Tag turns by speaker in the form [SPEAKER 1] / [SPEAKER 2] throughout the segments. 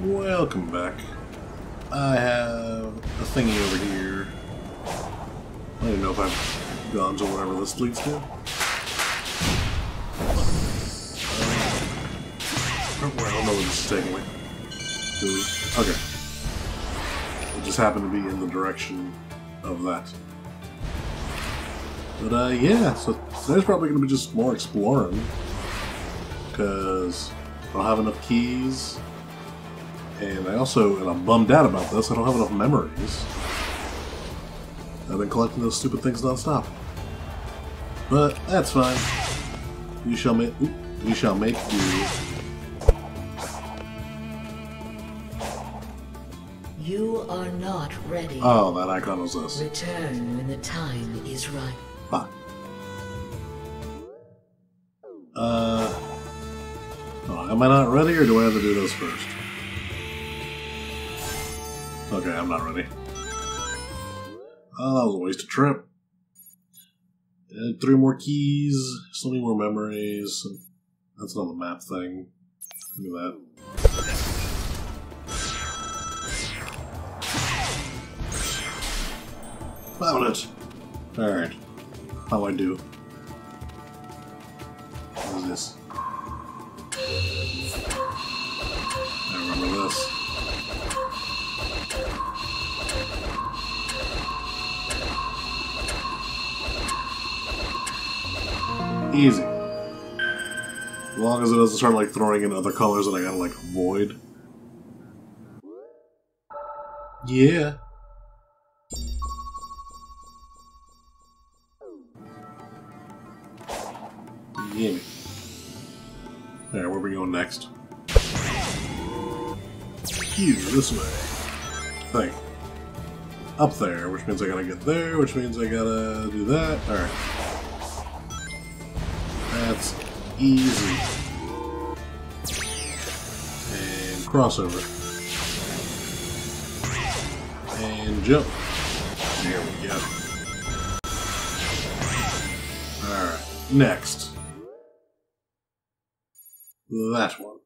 [SPEAKER 1] Welcome back. I have a thingy over here. I don't even know if I've gone to whatever this leads to. Uh, I don't know where this is taking me. Okay. It just happened to be in the direction of that. But uh, yeah, so today's probably going to be just more exploring. Because I don't have enough keys. And I also, and I'm bummed out about this, I don't have enough memories. I've been collecting those stupid things nonstop. But that's fine. We shall make we shall make do.
[SPEAKER 2] You are not ready.
[SPEAKER 1] Oh, that icon was this.
[SPEAKER 2] Return when the time is right.
[SPEAKER 1] Fuck. Uh. Oh, am I not ready, or do I have to do this first? Okay, I'm not ready. Oh, that was a waste of trip. And three more keys, so many more memories. That's not the map thing. Look at that. Found it! Alright. How I do? What is this? I remember this. Easy. As long as it doesn't start like throwing in other colors that I gotta like avoid. Yeah. Yeah. Alright, where we going next? Here, this way. Thing. Up there, which means I gotta get there, which means I gotta do that. Alright. That's easy. And crossover. And jump. There we go. Alright, next. That one.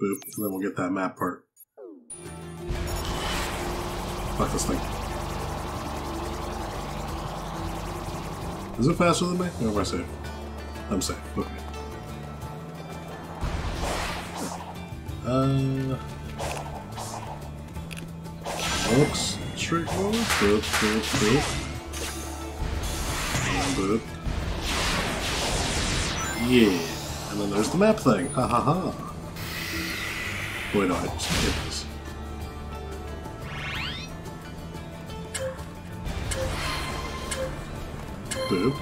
[SPEAKER 1] Boop, and then we'll get that map part. Fuck this thing. Is it faster than me? Or am I safe? I'm safe. Okay. Uh. Looks straightforward. Boop, boop, boop. Boop. Yeah. And then there's the map thing. Ha ha ha. Wait, no, I just Boop.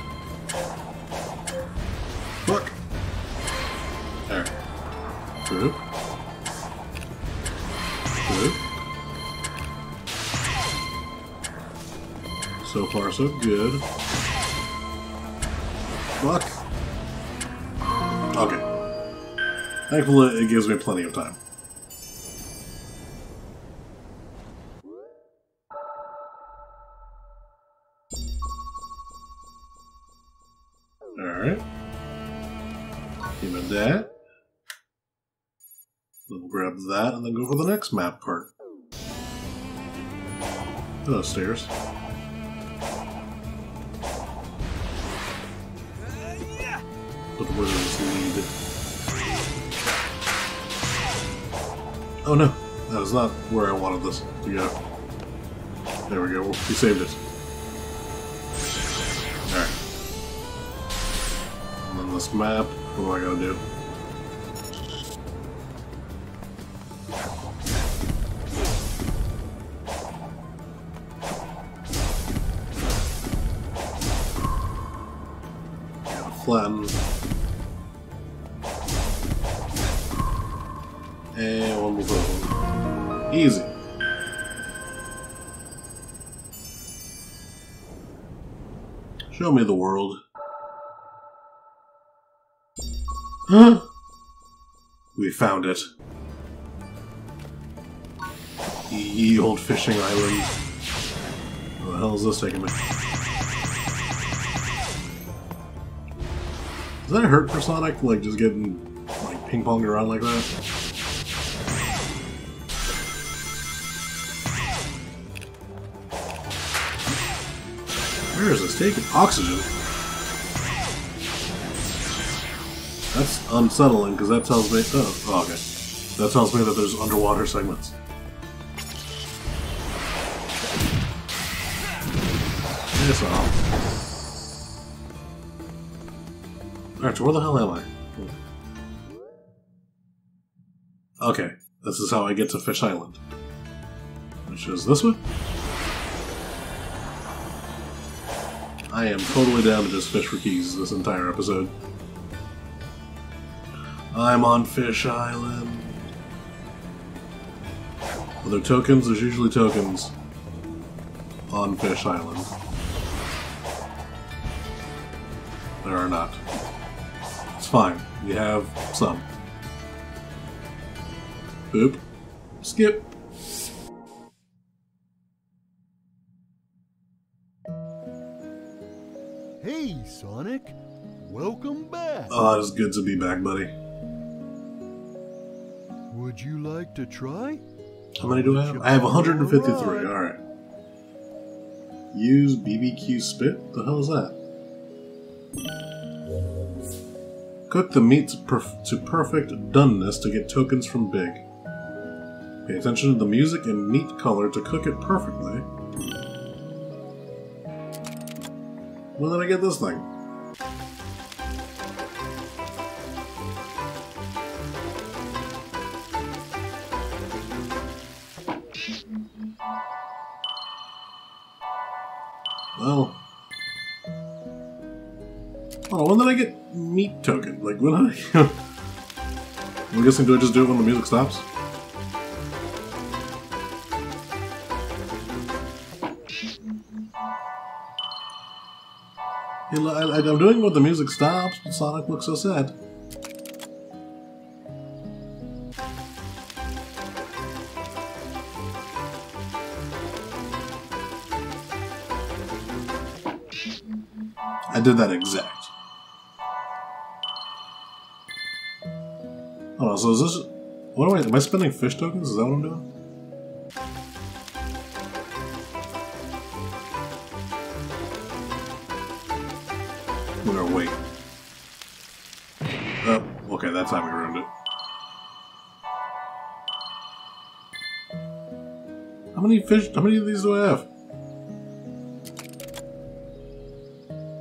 [SPEAKER 1] Look. There. Boop. Boop. So far, so good. Fuck. Okay. Thankfully, it gives me plenty of time. That and then go for the next map part. Oh, stairs. But this lead? Oh no, that is not where I wanted this to go. There we go, we saved it. Alright. And then this map, what am I gonna do? Show me the world. Huh? We found it. Ye old fishing island. Where the hell is this taking me? Does that hurt for Sonic? Like just getting like ping ponged around like that? Where is this taking? Oxygen? That's unsettling because that tells me. Oh, oh, okay. That tells me that there's underwater segments. Piss off. Uh-huh. Alright, so where the hell am I? Okay, this is how I get to Fish Island. Which is this way? I am totally down to just fish for keys this entire episode. I'm on Fish Island. Are there tokens? There's usually tokens on Fish Island. There are not. It's fine. We have some. Boop. Skip.
[SPEAKER 3] Hey, Sonic. Welcome back.
[SPEAKER 1] Uh, oh, it's good to be back, buddy.
[SPEAKER 3] Would you like to try?
[SPEAKER 1] How many do I have? I have 153. Alright. Use BBQ spit? The hell is that? Cook the meat to, perf to perfect doneness to get tokens from Big. Pay attention to the music and meat color to cook it perfectly. When did I get this thing? Well. Oh, when did I get meat token? Like, when I. I'm guessing, do I just do it when the music stops? I'm doing when the music stops, but Sonic looks so sad. I did that exact. On, so is this... What am I... Am I spending fish tokens? Is that what I'm doing? Gonna wait. Oh, okay, that's how we ruined it. How many fish... How many of these do I have?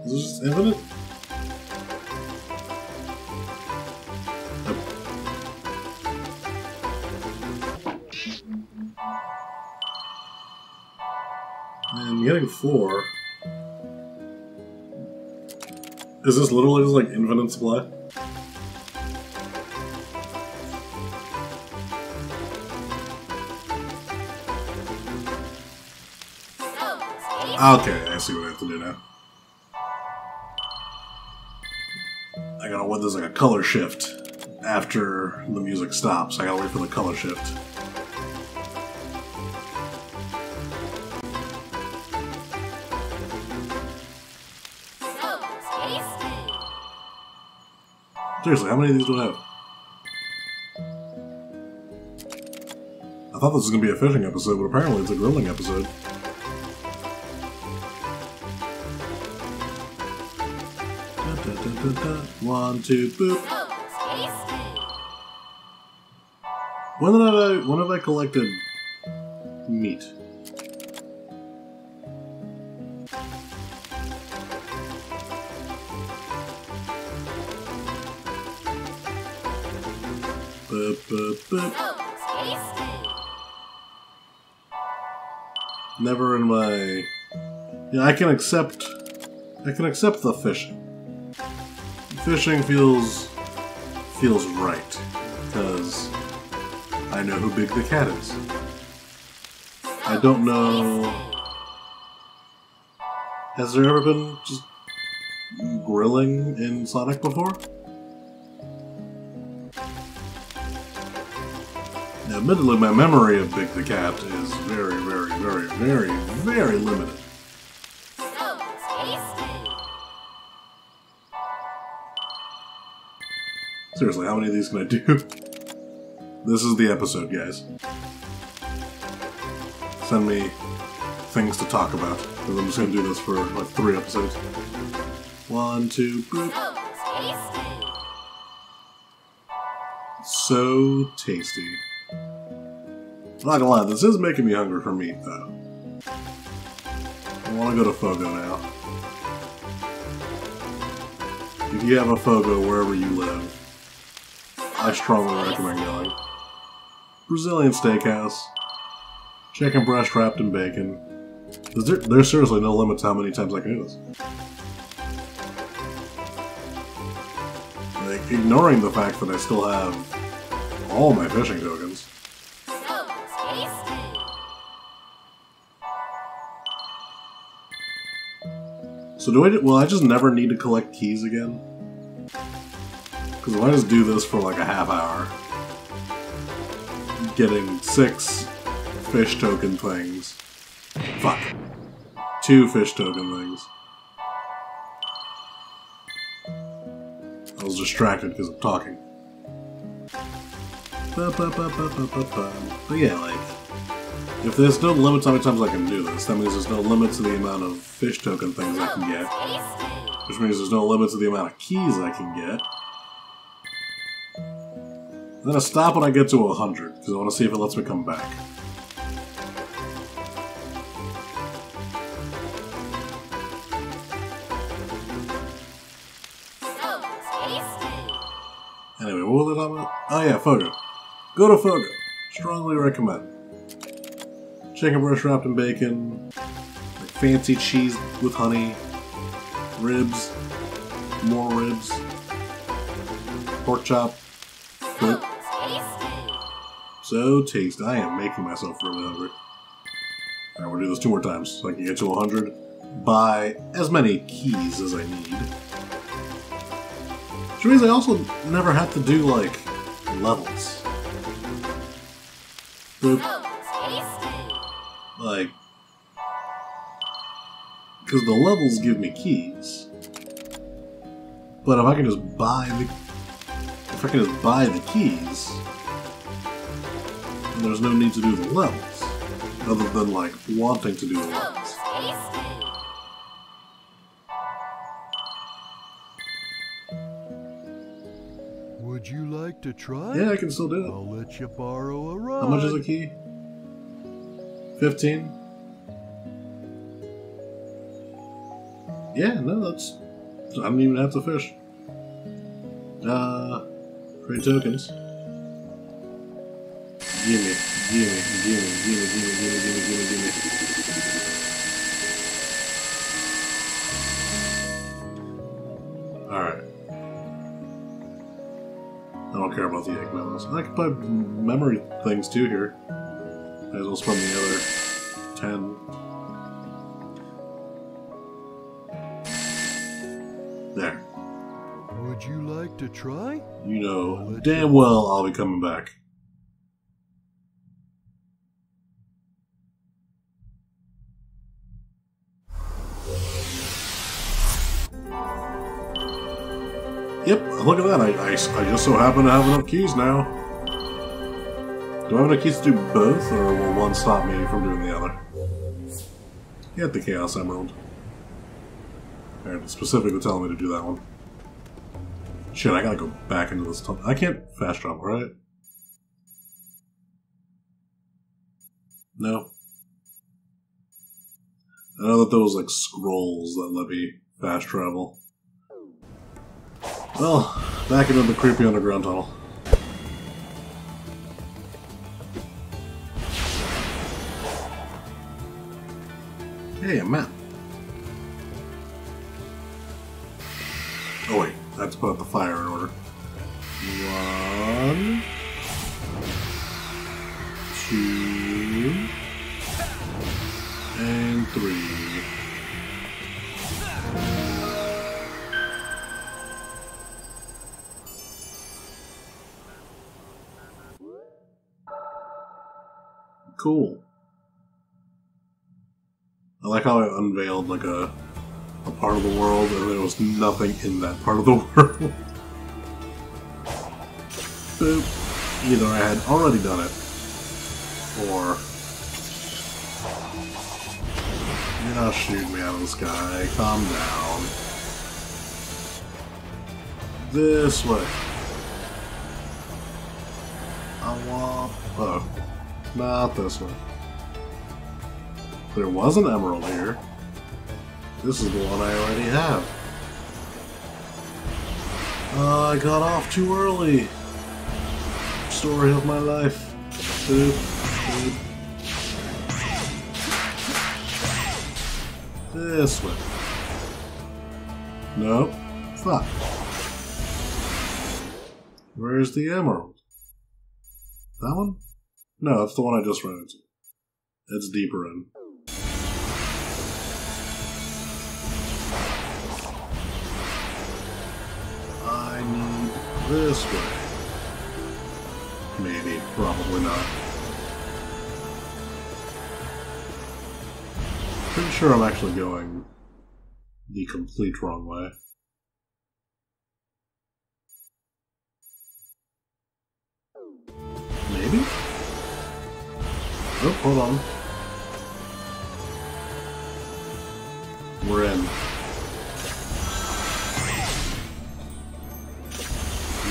[SPEAKER 1] Is this just infinite? I'm getting four. Is this literally just like infinite supply? Okay, I see what I have to do now. I gotta wait, there's like a color shift after the music stops. I gotta wait for the color shift. Seriously, how many of these do I have? I thought this was gonna be a fishing episode, but apparently it's a grilling episode. Da, da, da. One, two, boop. When did I when have I collected Never in my Yeah, I can accept I can accept the fishing. Fishing feels feels right because I know who Big the Cat is. I don't know. Has there ever been just grilling in Sonic before? Admittedly, my memory of Big the Cat is very, very, very, very, very limited. Seriously, how many of these can I do? This is the episode, guys. Send me things to talk about. Because I'm just gonna do this for like three episodes. One, two, boop. So tasty. I'm not gonna lie, this is making me hungry for meat, though. I want to go to Fogo now. If you have a Fogo wherever you live, I strongly recommend going. Brazilian steakhouse, chicken breast wrapped in bacon. There, there's seriously no limit to how many times I can do this. Like, ignoring the fact that I still have all my fishing tokens. So do I, will I just never need to collect keys again? Because if I just do this for like a half hour, getting six fish token things. Fuck. Two fish token things. I was distracted because I'm talking. Ba, ba, ba. But yeah, like, if there's no limits how many times I can do this, that means there's no limit to the amount of fish token things I can get. Which means there's no limit to the amount of keys I can get. I'm gonna stop when I get to 100, because I want to see if it lets me come back. Anyway, what was it about? Oh yeah, Fogo. Go to Fogo. Strongly recommend. Chicken breast wrapped in bacon, like fancy cheese with honey, ribs, more ribs, pork chop. Good. So tasty. I am making myself really hungry. Alright, we'll do this two more times so I can get to 100. Buy as many keys as I need. Which means I also never have to do, like, levels. Boop. Oh. Like, because the levels give me keys. But if I can just buy the, if I can just buy the keys, there's no need to do the levels, other than like wanting to do the levels.
[SPEAKER 3] Would you like to try?
[SPEAKER 1] Yeah, I can still do it.
[SPEAKER 3] I'll let you borrow a ride.
[SPEAKER 1] How much is a key? Fifteen. Yeah, no, that's. I don't even have to fish. Uh, trade tokens. Gimme, gimme, gimme, gimme, gimme, gimme, gimme, gimme, gimme. Alright. I don't care about the egg memos. I can buy memory things too here. Might as well spend the other ten. There.
[SPEAKER 3] Would you like to try?
[SPEAKER 1] You know damn well I'll be coming back. Yep, look at that. I, I, I just so happen to have enough keys now. Do I have enough keys to do both, or will one stop me from doing the other? Get the Chaos Emerald. Alright, specifically telling me to do that one. Shit, I gotta go back into this tunnel. I can't fast travel, right? No. I know that there was like scrolls that let me fast travel. Well, back into the creepy underground tunnel. Hey, a map. Oh wait, to put up the fire in order. One, two, and three. Cool. Like how I unveiled like a a part of the world and there was nothing in that part of the world. Boop. Either I had already done it, or You're not shooting me out of the sky. Calm down. This way. I want... Oh. Not this way. There was an emerald here. This is the one I already have. Uh, I got off too early. Story of my life. Boop, boop. This way. Nope. Fuck. Where's the emerald? That one? No, that's the one I just ran into. It's deeper in. This way. Maybe, probably not. Pretty sure I'm actually going the complete wrong way. Maybe? Oh, hold on. We're in.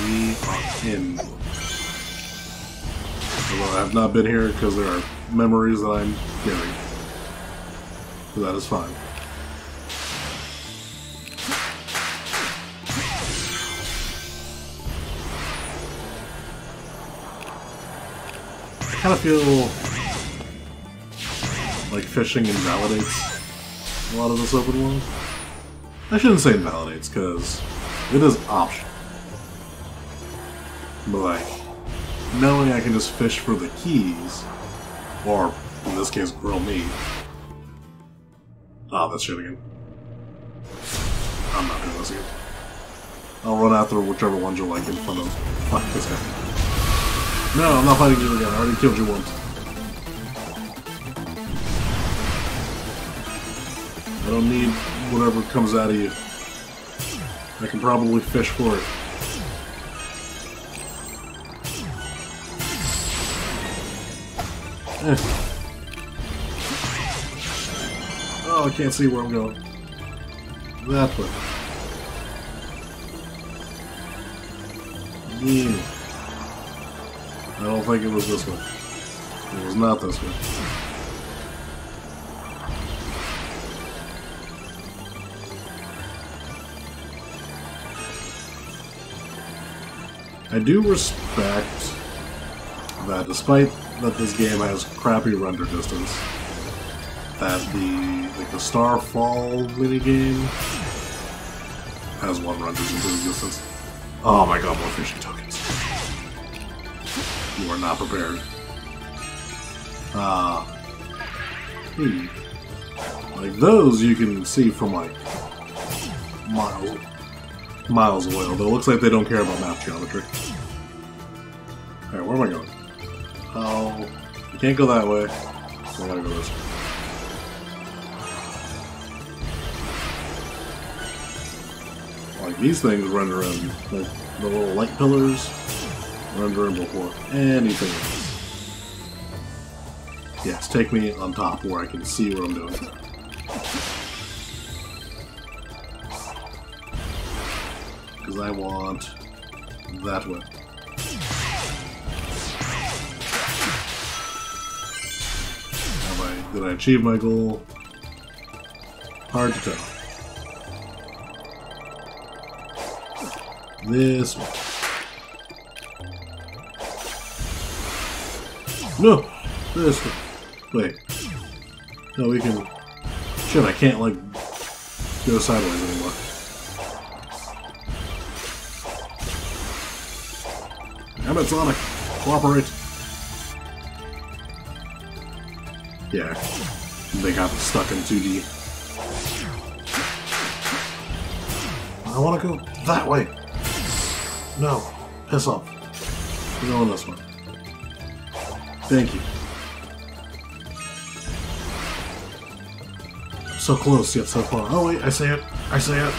[SPEAKER 1] We are in. Although I have not been here because there are memories that I'm getting. But that is fine. I kind of feel like fishing invalidates a lot of this open world. I shouldn't say invalidates, because it is optional. But like, knowing I can just fish for the keys, or in this case, grill meat. Ah, that's shit again. I'm not doing this again. I'll run after whichever ones you're like in front of. Fuck this guy. No, I'm not fighting you again. I already killed you once. I don't need whatever comes out of you. I can probably fish for it. Oh, I can't see where I'm going. That way. Yeah. I don't think it was this way. It was not this way. I do respect that despite that this game has crappy render distance, that the like the Starfall minigame has one render distance. Oh my god, more fishing tokens. You are not prepared. Ah. hmm. Like those you can see from like miles miles away, although it looks like they don't care about map geometry. Alright, where am I going? Oh, you can't go that way. I gotta go this way. Like these things render in, like the little light pillars, render in before anything else. Yes, take me on top where I can see what I'm doing. Because I want that way. Did I achieve my goal? Hard to tell. This one. No! This one. Wait. No, we can... Shit, I can't, like, go sideways anymore. Damn it, Sonic! Cooperate! Yeah, they got stuck in 2D. I want to go that way! No, piss off. We're going this way. Thank you. So close yet so far. Oh wait, I say it. I say it.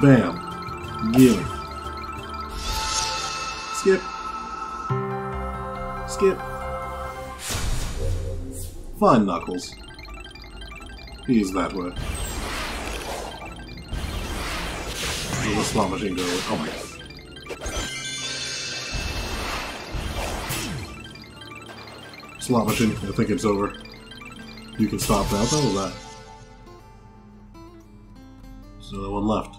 [SPEAKER 1] Bam. Gimme. Skip. Skip. Fine, Knuckles. He's that way. A slot machine go. Oh my god. Slot machine, I think it's over. You can stop that. What was that? There's another one left.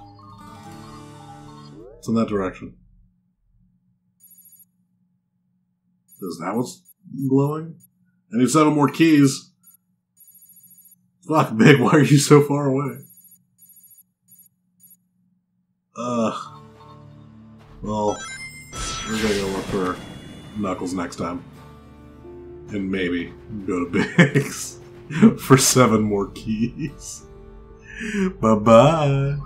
[SPEAKER 1] It's in that direction. Is that what's glowing? I need seven more keys. Fuck, Big, why are you so far away? Ugh. Well, we're gonna go look for Knuckles next time. And maybe go to Big's for seven more keys. Bye bye.